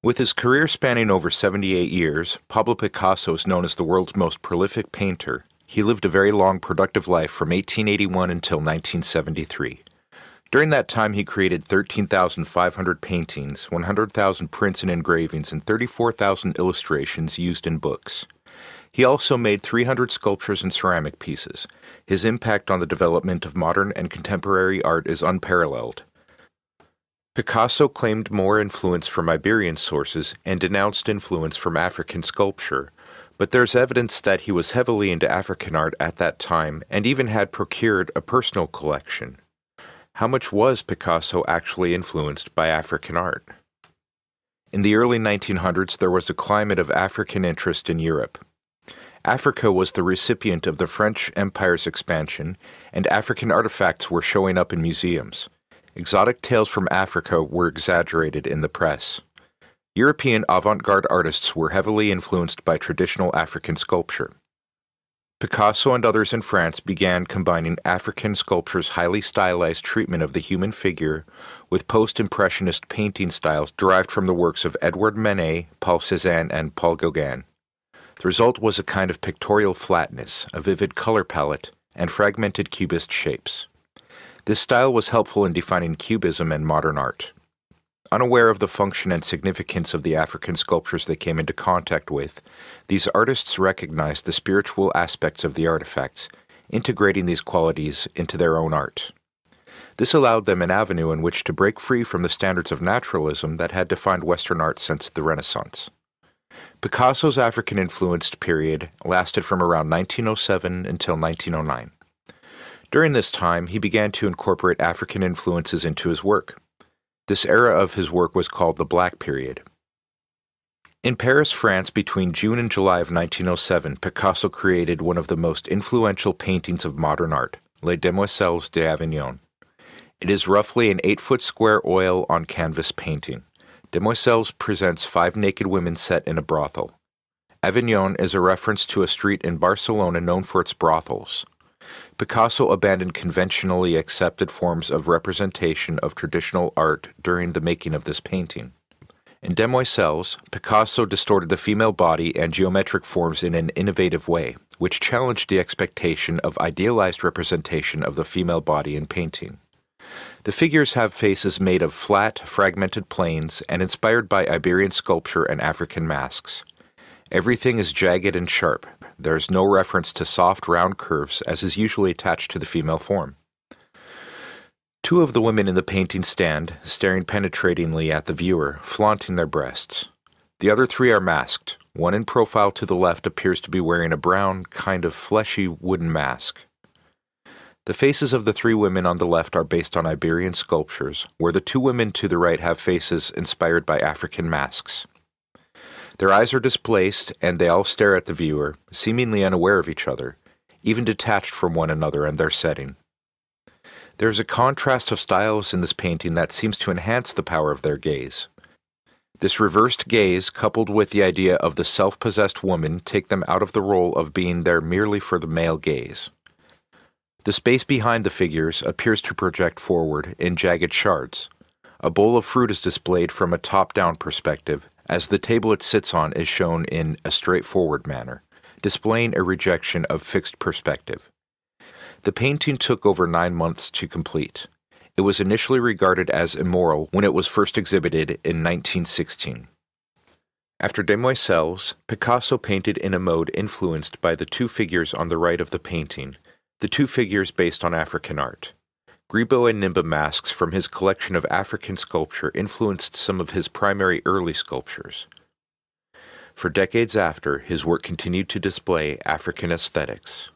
With his career spanning over 78 years, Pablo Picasso is known as the world's most prolific painter. He lived a very long, productive life from 1881 until 1973. During that time, he created 13,500 paintings, 100,000 prints and engravings, and 34,000 illustrations used in books. He also made 300 sculptures and ceramic pieces. His impact on the development of modern and contemporary art is unparalleled. Picasso claimed more influence from Iberian sources and denounced influence from African sculpture, but there's evidence that he was heavily into African art at that time and even had procured a personal collection. How much was Picasso actually influenced by African art? In the early 1900s, there was a climate of African interest in Europe. Africa was the recipient of the French Empire's expansion, and African artifacts were showing up in museums. Exotic tales from Africa were exaggerated in the press. European avant garde artists were heavily influenced by traditional African sculpture. Picasso and others in France began combining African sculpture's highly stylized treatment of the human figure with post Impressionist painting styles derived from the works of Edouard Manet, Paul Cézanne, and Paul Gauguin. The result was a kind of pictorial flatness, a vivid color palette, and fragmented cubist shapes. This style was helpful in defining Cubism and modern art. Unaware of the function and significance of the African sculptures they came into contact with, these artists recognized the spiritual aspects of the artifacts, integrating these qualities into their own art. This allowed them an avenue in which to break free from the standards of naturalism that had defined Western art since the Renaissance. Picasso's African influenced period lasted from around 1907 until 1909. During this time, he began to incorporate African influences into his work. This era of his work was called the Black Period. In Paris, France, between June and July of 1907, Picasso created one of the most influential paintings of modern art, Les Demoiselles d'Avignon. It is roughly an 8 foot square oil on canvas painting. Demoiselles presents five naked women set in a brothel. Avignon is a reference to a street in Barcelona known for its brothels. Picasso abandoned conventionally accepted forms of representation of traditional art during the making of this painting. In Demoiselles, Picasso distorted the female body and geometric forms in an innovative way, which challenged the expectation of idealized representation of the female body in painting. The figures have faces made of flat, fragmented planes and inspired by Iberian sculpture and African masks. Everything is jagged and sharp, there is no reference to soft, round curves as is usually attached to the female form. Two of the women in the painting stand, staring penetratingly at the viewer, flaunting their breasts. The other three are masked. One in profile to the left appears to be wearing a brown, kind of fleshy wooden mask. The faces of the three women on the left are based on Iberian sculptures, where the two women to the right have faces inspired by African masks. Their eyes are displaced, and they all stare at the viewer, seemingly unaware of each other, even detached from one another and their setting. There is a contrast of styles in this painting that seems to enhance the power of their gaze. This reversed gaze, coupled with the idea of the self possessed woman, take them out of the role of being there merely for the male gaze. The space behind the figures appears to project forward in jagged shards. A bowl of fruit is displayed from a top down perspective, as the table it sits on is shown in a straightforward manner, displaying a rejection of fixed perspective. The painting took over nine months to complete. It was initially regarded as immoral when it was first exhibited in 1916. After Demoiselles, Picasso painted in a mode influenced by the two figures on the right of the painting, the two figures based on African art. Grebo and Nimba masks from his collection of African sculpture influenced some of his primary early sculptures. For decades after, his work continued to display African aesthetics.